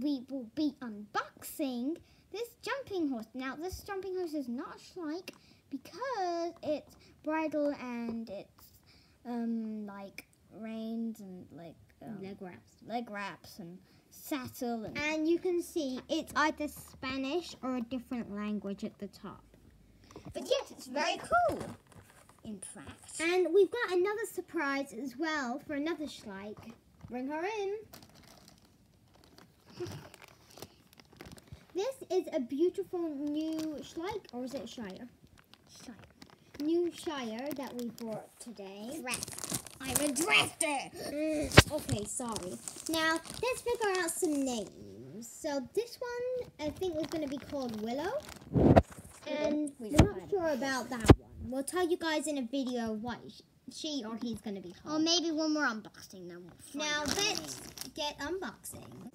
unboxing this jumping horse. Now, this jumping horse is not a Schleich because it's bridle and it's um like reins and like um, Leg wraps. leg wraps and saddle and And you can see it's either Spanish or a different language at the top. but yes, it's very cool. In fact, And we've got another surprise as well for another Schleich. Bring her in. This is a beautiful new Schleich, or is it Shire? Shire. New Shire that we brought today. I'm a drafter. Mm, okay, sorry. Now, let's figure out some names. So this one, I think, was going to be called Willow. And We we're don't sure about that one. We'll tell you guys in a video what she or he's going to be called. Or maybe when we're unboxing them. We'll Now, let's get unboxing.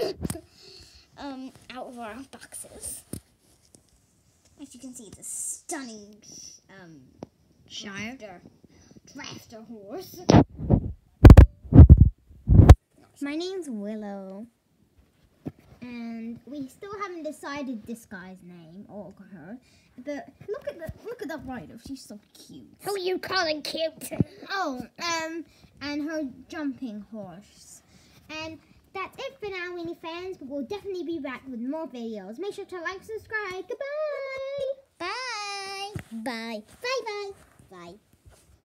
um, out of our boxes. As you can see, it's a stunning um Shire. drafter, drafter horse. My name's Willow. And we still haven't decided this guy's name or her. But look at the look at the rider. She's so cute. Who are you calling cute? Oh, um, and her jumping horse. And that's it for now, Weeny fans. But we'll definitely be back with more videos. Make sure to like, subscribe. Goodbye. Bye. Bye. Bye. Bye. Bye.